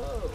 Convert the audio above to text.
Whoa.